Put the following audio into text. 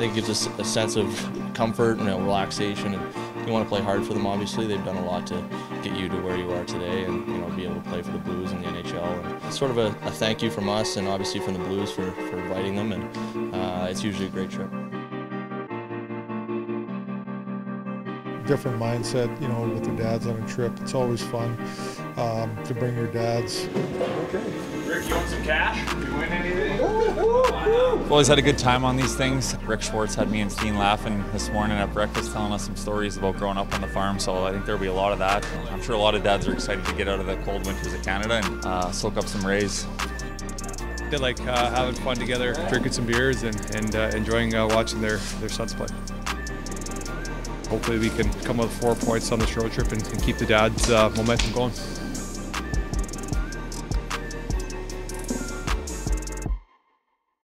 think it gives us a sense of comfort and you know, relaxation. And you want to play hard for them. Obviously, they've done a lot to get you to where you are today, and you know be able to play for the Blues in the NHL. And it's sort of a, a thank you from us, and obviously from the Blues for for inviting them. And uh, it's usually a great trip. different mindset, you know, with their dads on a trip. It's always fun um, to bring your dads. Okay. Rick, you want some cash? You win anything? Always had a good time on these things. Rick Schwartz had me and Steen laughing this morning at breakfast, telling us some stories about growing up on the farm. So I think there'll be a lot of that. I'm sure a lot of dads are excited to get out of the cold winters of Canada and uh, soak up some rays. They like uh, having fun together, drinking some beers, and, and uh, enjoying uh, watching their, their sons play. Hopefully we can come with four points on this road trip and, and keep the dad's uh, momentum going.